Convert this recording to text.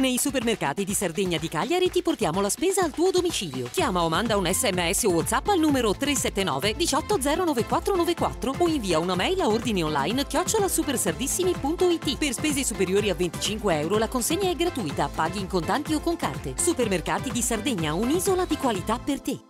Nei supermercati di Sardegna di Cagliari ti portiamo la spesa al tuo domicilio. Chiama o manda un sms o whatsapp al numero 379 1809494 o invia una mail a ordini online chiocciolasupersardissimi.it. Per spese superiori a 25 euro la consegna è gratuita, paghi in contanti o con carte. Supermercati di Sardegna, un'isola di qualità per te.